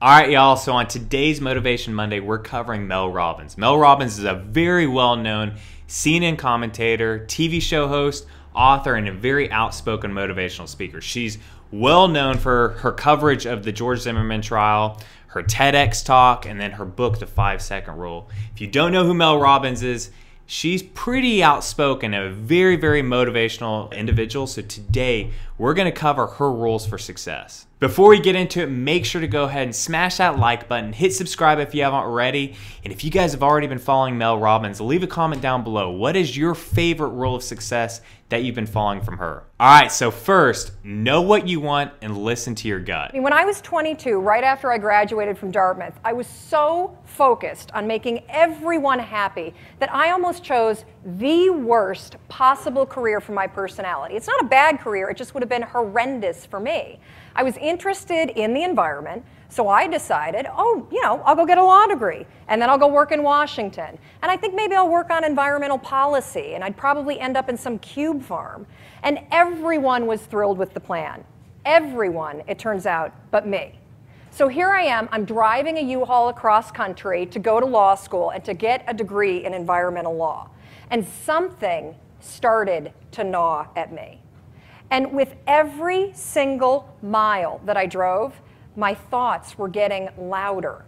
All right, y'all. So on today's Motivation Monday, we're covering Mel Robbins. Mel Robbins is a very well known CNN commentator, TV show host, author, and a very outspoken motivational speaker. She's well known for her coverage of the George Zimmerman trial, her TEDx talk, and then her book, The Five Second Rule. If you don't know who Mel Robbins is, she's pretty outspoken, a very, very motivational individual. So today, we're to cover her rules for success. Before we get into it, make sure to go ahead and smash that like button, hit subscribe if you haven't already, and if you guys have already been following Mel Robbins, leave a comment down below. What is your favorite rule of success that you've been following from her? All right, so first, know what you want and listen to your gut. When I was 22, right after I graduated from Dartmouth, I was so focused on making everyone happy that I almost chose the worst possible career for my personality. It's not a bad career, it just would have been horrendous for me. I was interested in the environment, so I decided, oh, you know, I'll go get a law degree, and then I'll go work in Washington. And I think maybe I'll work on environmental policy, and I'd probably end up in some cube farm. And everyone was thrilled with the plan. Everyone, it turns out, but me. So here I am, I'm driving a U-Haul across country to go to law school and to get a degree in environmental law. And something started to gnaw at me. And with every single mile that I drove, my thoughts were getting louder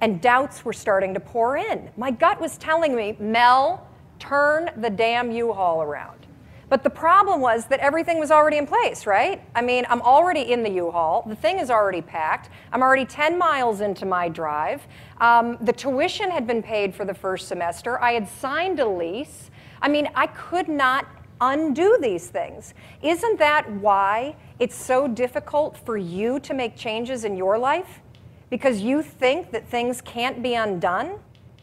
and doubts were starting to pour in. My gut was telling me, Mel, turn the damn U-Haul around. But the problem was that everything was already in place, right? I mean, I'm already in the U-Haul. The thing is already packed. I'm already 10 miles into my drive. Um, the tuition had been paid for the first semester. I had signed a lease. I mean, I could not undo these things. Isn't that why it's so difficult for you to make changes in your life? Because you think that things can't be undone?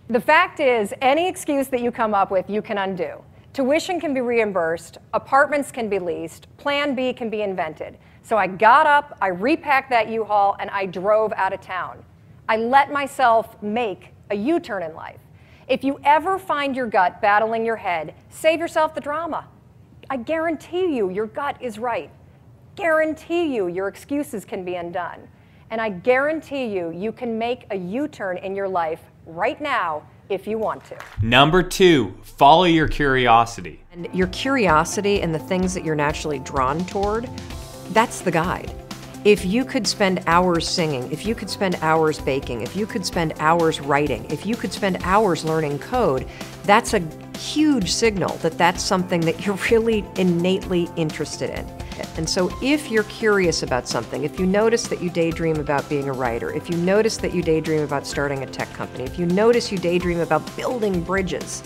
The fact is, any excuse that you come up with, you can undo. Tuition can be reimbursed, apartments can be leased, Plan B can be invented. So I got up, I repacked that U-Haul, and I drove out of town. I let myself make a U-turn in life. If you ever find your gut battling your head, save yourself the drama. I guarantee you your gut is right. Guarantee you your excuses can be undone. And I guarantee you you can make a U-turn in your life right now if you want to. Number two, follow your curiosity. And your curiosity and the things that you're naturally drawn toward, that's the guide. If you could spend hours singing, if you could spend hours baking, if you could spend hours writing, if you could spend hours learning code, that's a huge signal that that's something that you're really innately interested in. And so, if you're curious about something, if you notice that you daydream about being a writer, if you notice that you daydream about starting a tech company, if you notice you daydream about building bridges,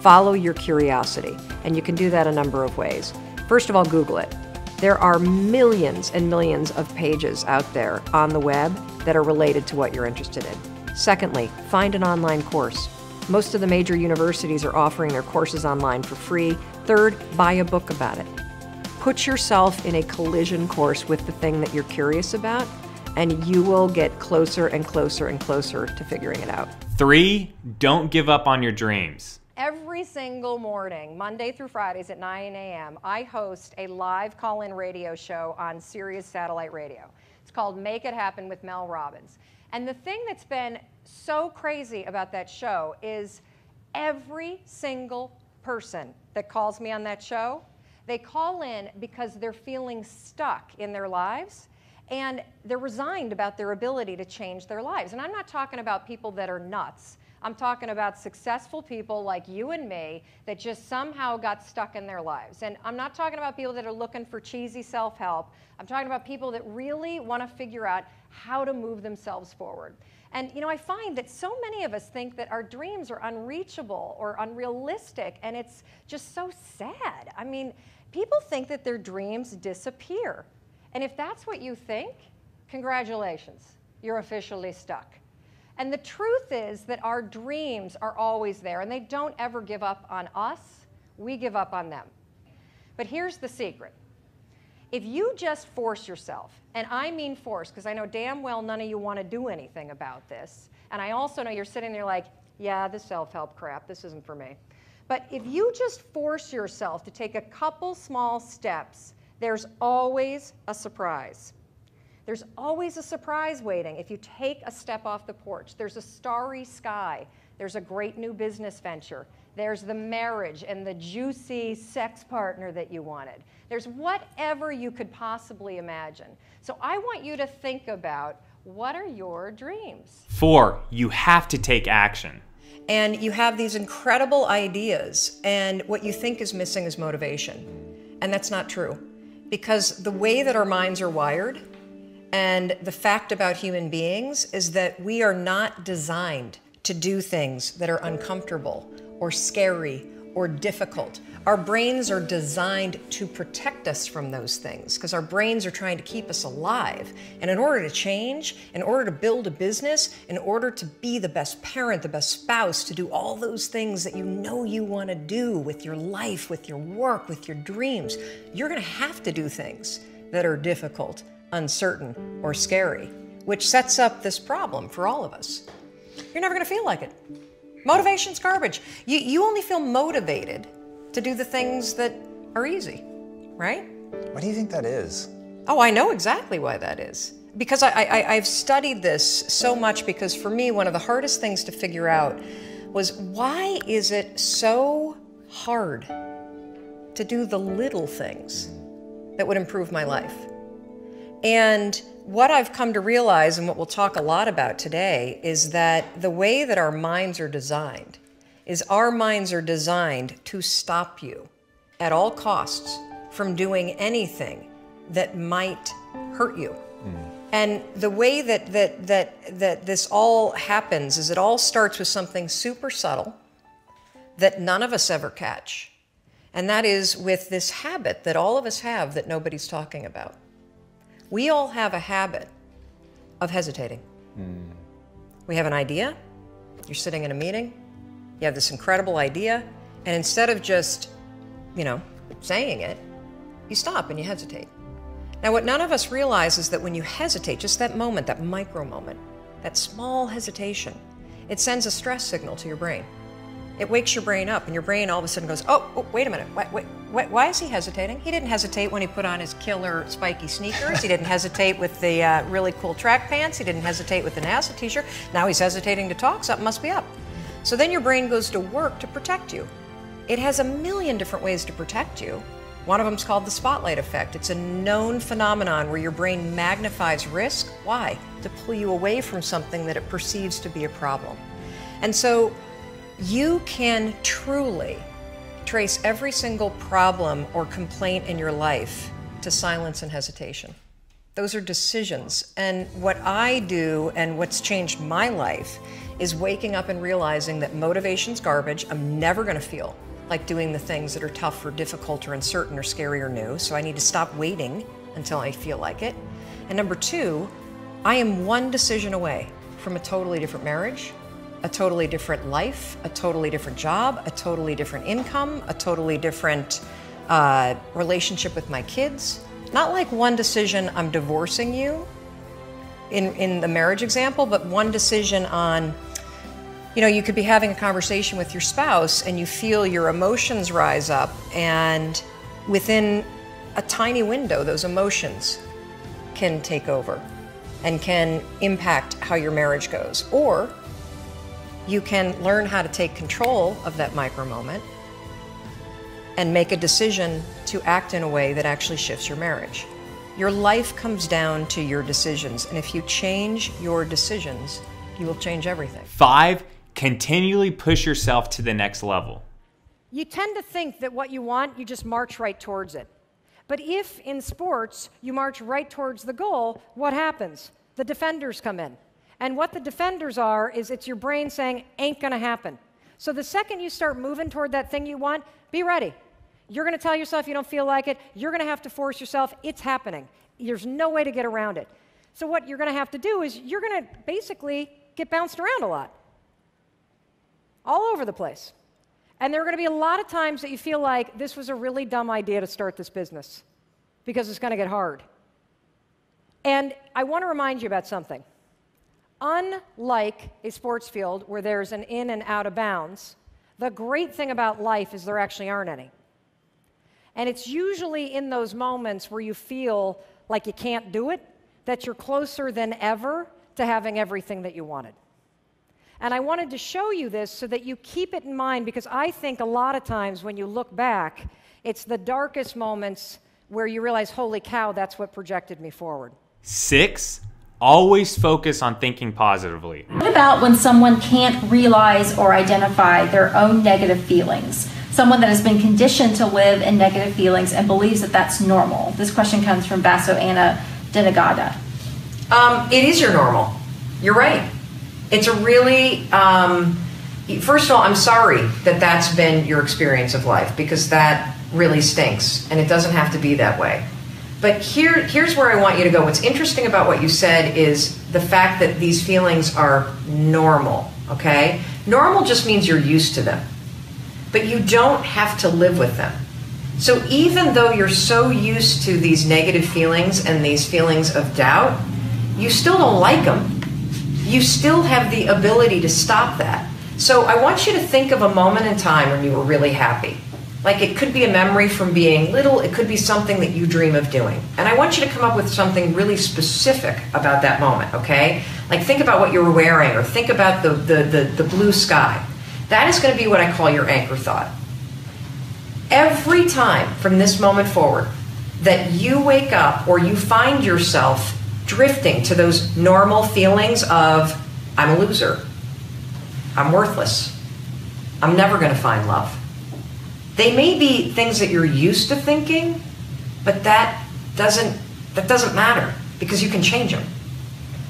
follow your curiosity. And you can do that a number of ways. First of all, Google it. There are millions and millions of pages out there on the web that are related to what you're interested in. Secondly, find an online course. Most of the major universities are offering their courses online for free. Third, buy a book about it. Put yourself in a collision course with the thing that you're curious about, and you will get closer and closer and closer to figuring it out. Three, don't give up on your dreams. Every single morning, Monday through Fridays at 9 a.m., I host a live call in radio show on Sirius Satellite Radio. It's called Make It Happen with Mel Robbins. And the thing that's been so crazy about that show is every single person that calls me on that show, they call in because they're feeling stuck in their lives and they're resigned about their ability to change their lives. And I'm not talking about people that are nuts. I'm talking about successful people like you and me that just somehow got stuck in their lives. And I'm not talking about people that are looking for cheesy self help. I'm talking about people that really want to figure out how to move themselves forward. And you know, I find that so many of us think that our dreams are unreachable or unrealistic, and it's just so sad. I mean, people think that their dreams disappear. And if that's what you think, congratulations, you're officially stuck. And the truth is that our dreams are always there, and they don't ever give up on us. We give up on them. But here's the secret if you just force yourself, and I mean force, because I know damn well none of you want to do anything about this, and I also know you're sitting there like, yeah, this self help crap, this isn't for me. But if you just force yourself to take a couple small steps, there's always a surprise. There's always a surprise waiting if you take a step off the porch. There's a starry sky. There's a great new business venture. There's the marriage and the juicy sex partner that you wanted. There's whatever you could possibly imagine. So I want you to think about what are your dreams? Four, you have to take action. And you have these incredible ideas, and what you think is missing is motivation. And that's not true. Because the way that our minds are wired, and the fact about human beings is that we are not designed to do things that are uncomfortable or scary or difficult. Our brains are designed to protect us from those things because our brains are trying to keep us alive. And in order to change, in order to build a business, in order to be the best parent, the best spouse, to do all those things that you know you want to do with your life, with your work, with your dreams, you're going to have to do things that are difficult uncertain, or scary, which sets up this problem for all of us. You're never going to feel like it. Motivation's garbage. You, you only feel motivated to do the things that are easy, right? Why do you think that is? Oh, I know exactly why that is. Because I, I, I've studied this so much because for me, one of the hardest things to figure out was why is it so hard to do the little things that would improve my life? And what I've come to realize, and what we'll talk a lot about today, is that the way that our minds are designed is our minds are designed to stop you at all costs from doing anything that might hurt you. Mm. And the way that, that, that, that this all happens is it all starts with something super subtle that none of us ever catch. And that is with this habit that all of us have that nobody's talking about. We all have a habit of hesitating. Mm. We have an idea, you're sitting in a meeting, you have this incredible idea, and instead of just, you know, saying it, you stop and you hesitate. Now, what none of us realize is that when you hesitate, just that moment, that micro moment, that small hesitation, it sends a stress signal to your brain it wakes your brain up, and your brain all of a sudden goes, oh, oh wait a minute, wait, wait, wait, why is he hesitating? He didn't hesitate when he put on his killer spiky sneakers. he didn't hesitate with the uh, really cool track pants. He didn't hesitate with the NASA t-shirt. Now he's hesitating to talk. Something must be up. So then your brain goes to work to protect you. It has a million different ways to protect you. One of them is called the spotlight effect. It's a known phenomenon where your brain magnifies risk. Why? To pull you away from something that it perceives to be a problem. And so you can truly trace every single problem or complaint in your life to silence and hesitation. Those are decisions. And what I do and what's changed my life is waking up and realizing that motivation's garbage. I'm never going to feel like doing the things that are tough or difficult or uncertain or scary or new. So I need to stop waiting until I feel like it. And number two, I am one decision away from a totally different marriage, a totally different life, a totally different job, a totally different income, a totally different uh, relationship with my kids. Not like one decision, I'm divorcing you in, in the marriage example, but one decision on, you know, you could be having a conversation with your spouse and you feel your emotions rise up, and within a tiny window, those emotions can take over and can impact how your marriage goes. Or you can learn how to take control of that micro moment and make a decision to act in a way that actually shifts your marriage. Your life comes down to your decisions, and if you change your decisions, you will change everything. Five, continually push yourself to the next level. You tend to think that what you want, you just march right towards it. But if in sports you march right towards the goal, what happens? The defenders come in. And what the defenders are is it's your brain saying, ain't gonna happen. So the second you start moving toward that thing you want, be ready. You're gonna tell yourself you don't feel like it. You're gonna have to force yourself. It's happening. There's no way to get around it. So what you're gonna have to do is you're gonna basically get bounced around a lot, all over the place. And there are gonna be a lot of times that you feel like this was a really dumb idea to start this business because it's gonna get hard. And I wanna remind you about something. Unlike a sports field where there's an in and out of bounds, the great thing about life is there actually aren't any. And it's usually in those moments where you feel like you can't do it that you're closer than ever to having everything that you wanted. And I wanted to show you this so that you keep it in mind because I think a lot of times when you look back, it's the darkest moments where you realize, holy cow, that's what projected me forward. Six, always focus on thinking positively. What about when someone can't realize or identify their own negative feelings? Someone that has been conditioned to live in negative feelings and believes that that's normal. This question comes from Basso Anna Denegada. Um, it is your normal. You're right. It's a really, um, first of all, I'm sorry that that's been your experience of life because that really stinks and it doesn't have to be that way. But here, here's where I want you to go. What's interesting about what you said is the fact that these feelings are normal, okay? Normal just means you're used to them, but you don't have to live with them. So even though you're so used to these negative feelings and these feelings of doubt, you still don't like them you still have the ability to stop that. So I want you to think of a moment in time when you were really happy. Like it could be a memory from being little, it could be something that you dream of doing. And I want you to come up with something really specific about that moment, okay? Like think about what you were wearing or think about the, the, the, the blue sky. That is going to be what I call your anchor thought. Every time from this moment forward that you wake up or you find yourself drifting to those normal feelings of, I'm a loser, I'm worthless, I'm never going to find love. They may be things that you're used to thinking, but that doesn't, that doesn't matter because you can change them.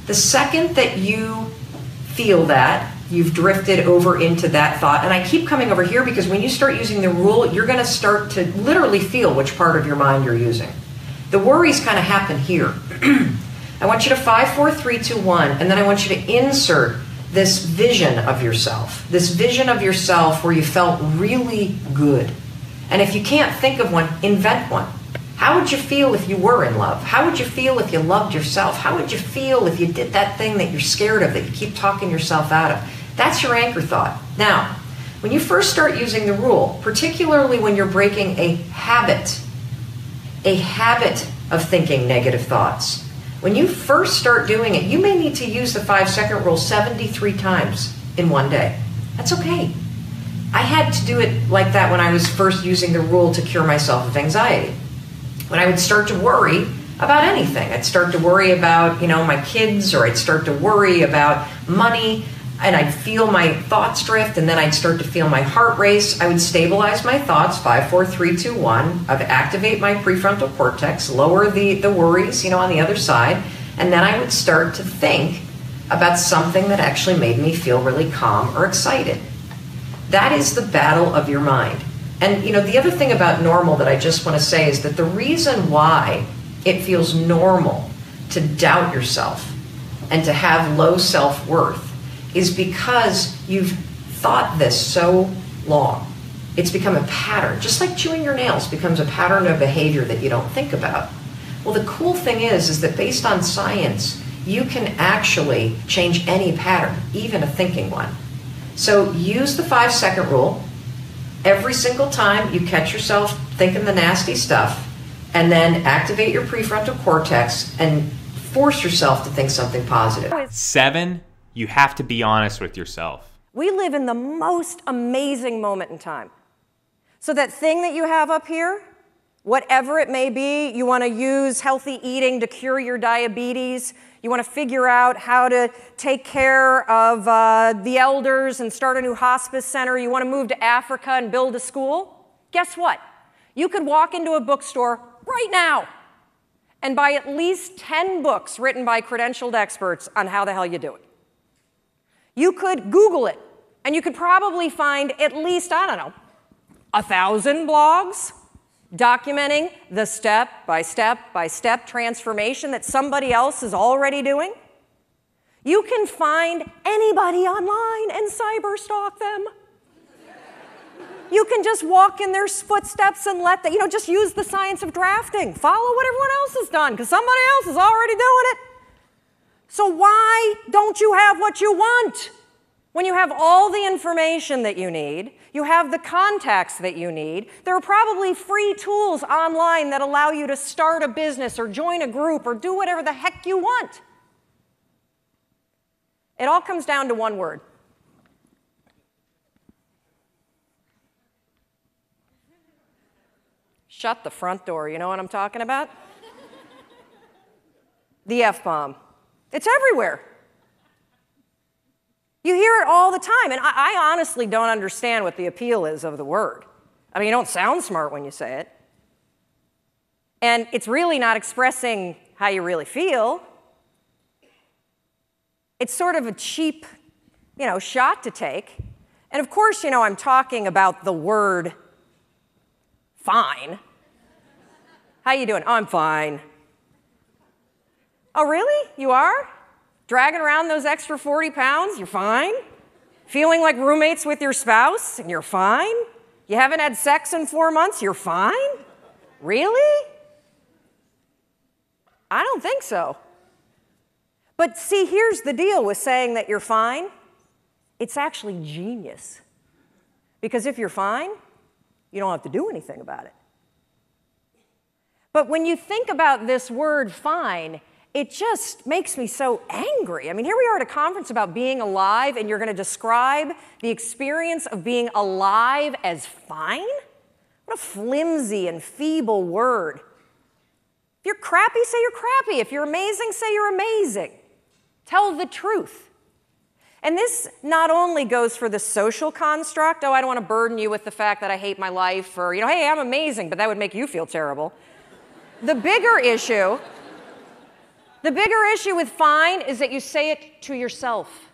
The second that you feel that, you've drifted over into that thought. And I keep coming over here because when you start using the rule, you're going to start to literally feel which part of your mind you're using. The worries kind of happen here. I want you to five, four, three, two, one, and then I want you to insert this vision of yourself, this vision of yourself where you felt really good. And if you can't think of one, invent one. How would you feel if you were in love? How would you feel if you loved yourself? How would you feel if you did that thing that you're scared of, that you keep talking yourself out of? That's your anchor thought. Now, when you first start using the rule, particularly when you're breaking a habit, a habit of thinking negative thoughts, when you first start doing it, you may need to use the five second rule 73 times in one day. That's okay. I had to do it like that when I was first using the rule to cure myself of anxiety. When I would start to worry about anything, I'd start to worry about, you know, my kids or I'd start to worry about money and I'd feel my thoughts drift, and then I'd start to feel my heart race. I would stabilize my thoughts, five, four, three, two, one. I'd activate my prefrontal cortex, lower the, the worries, you know, on the other side, and then I would start to think about something that actually made me feel really calm or excited. That is the battle of your mind. And you know, the other thing about normal that I just want to say is that the reason why it feels normal to doubt yourself and to have low self-worth is because you've thought this so long. It's become a pattern, just like chewing your nails becomes a pattern of behavior that you don't think about. Well, the cool thing is, is that based on science, you can actually change any pattern, even a thinking one. So use the five second rule. Every single time you catch yourself thinking the nasty stuff, and then activate your prefrontal cortex and force yourself to think something positive. Seven, you have to be honest with yourself. We live in the most amazing moment in time. So, that thing that you have up here, whatever it may be, you want to use healthy eating to cure your diabetes, you want to figure out how to take care of uh, the elders and start a new hospice center, you want to move to Africa and build a school. Guess what? You could walk into a bookstore right now and buy at least 10 books written by credentialed experts on how the hell you do it. You could Google it, and you could probably find at least, I don't know, a thousand blogs documenting the step by step by step transformation that somebody else is already doing. You can find anybody online and cyberstalk them. You can just walk in their footsteps and let them, you know, just use the science of drafting. Follow what everyone else has done because somebody else is already doing it. So why don't you have what you want? When you have all the information that you need, you have the contacts that you need, there are probably free tools online that allow you to start a business or join a group or do whatever the heck you want. It all comes down to one word Shut the front door. You know what I'm talking about? the F bomb. It's everywhere. You hear it all the time, and I, I, honestly don't understand what the appeal is of the word. I mean, you don't sound smart when you say it. And it's really not expressing how you really feel. It's sort of a cheap, you know, shot to take. And of course, you know, I'm talking about the word fine. How you doing? Oh, I'm fine. Oh, really? You are? Dragging around those extra 40 pounds? You're fine? Feeling like roommates with your spouse? And you're fine? You haven't had sex in four months? You're fine? Really? I don't think so. But see, here's the deal with saying that you're fine it's actually genius. Because if you're fine, you don't have to do anything about it. But when you think about this word fine, it just makes me so angry. I mean, here we are at a conference about being alive, and you're going to describe the experience of being alive as fine? What a flimsy and feeble word. If you're crappy, say you're crappy. If you're amazing, say you're amazing. Tell the truth. And this not only goes for the social construct, oh, I don't want to burden you with the fact that I hate my life, or, you know, hey, I'm amazing, but that would make you feel terrible. The bigger issue, the bigger issue with fine is that you say it to yourself.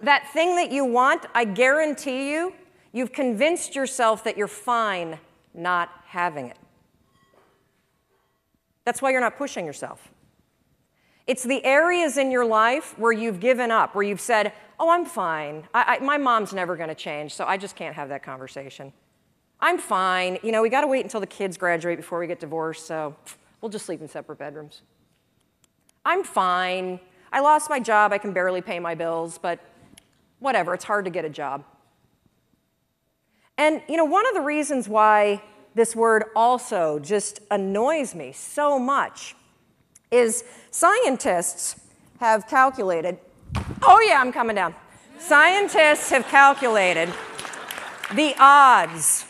That thing that you want, I guarantee you, you've convinced yourself that you're fine not having it. That's why you're not pushing yourself. It's the areas in your life where you've given up, where you've said, Oh, I'm fine. I, I, my mom's never going to change, so I just can't have that conversation. I'm fine. You know, we got to wait until the kids graduate before we get divorced, so we'll just sleep in separate bedrooms. I'm fine. I lost my job. I can barely pay my bills, but whatever, it's hard to get a job. And, you know, one of the reasons why this word also just annoys me so much is scientists have calculated, oh, yeah, I'm coming down. Scientists have calculated the odds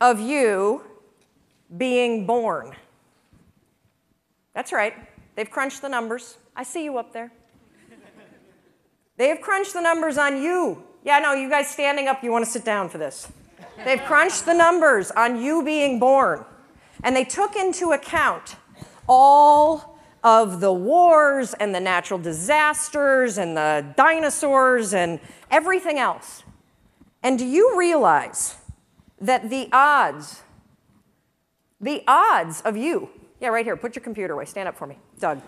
of you being born. That's right. They've crunched the numbers. I see you up there. They have crunched the numbers on you. Yeah, no, you guys standing up, you want to sit down for this. They've crunched the numbers on you being born. And they took into account all of the wars and the natural disasters and the dinosaurs and everything else. And do you realize that the odds, the odds of you, yeah, right here, put your computer away, stand up for me, Doug.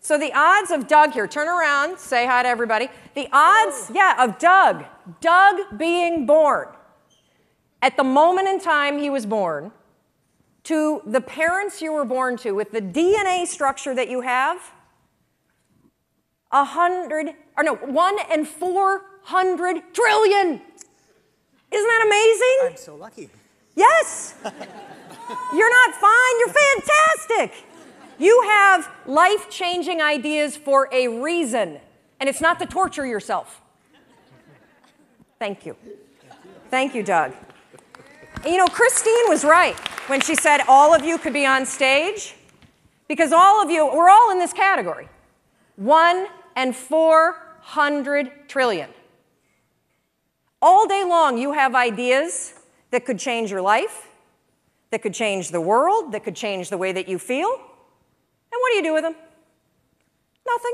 so the odds of Doug here, turn around, say hi to everybody. The odds, yeah, of Doug, Doug being born at the moment in time he was born to the parents you were born to with the DNA structure that you have, a hundred, or no, one and four hundred trillion. Isn't that amazing? I'm so lucky. Yes. you're not fine, you're fantastic. You have life changing ideas for a reason, and it's not to torture yourself. Thank you. Thank you, Doug. You know, Christine was right when she said all of you could be on stage, because all of you, we're all in this category. One and 400 trillion. All day long, you have ideas that could change your life, that could change the world, that could change the way that you feel. And what do you do with them? Nothing.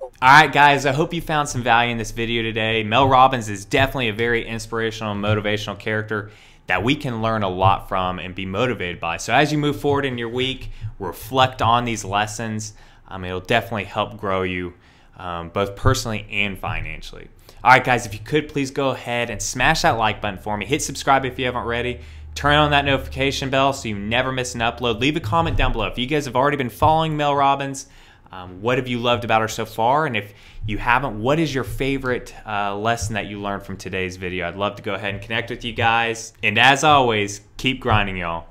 All right, guys, I hope you found some value in this video today. Mel Robbins is definitely a very inspirational motivational character that we can learn a lot from and be motivated by. So as you move forward in your week, reflect on these lessons. Um, it'll definitely help grow you um, both personally and financially. All right, guys, if you could please go ahead and smash that like button for me. Hit subscribe if you haven't already. Turn on that notification bell so you never miss an upload. Leave a comment down below. If you guys have already been following Mel Robbins, Um, what have you loved about her so far? And if you haven't, what is your favorite uh, lesson that you learned from today's video? I'd love to go ahead and connect with you guys. And as always, keep grinding, y'all.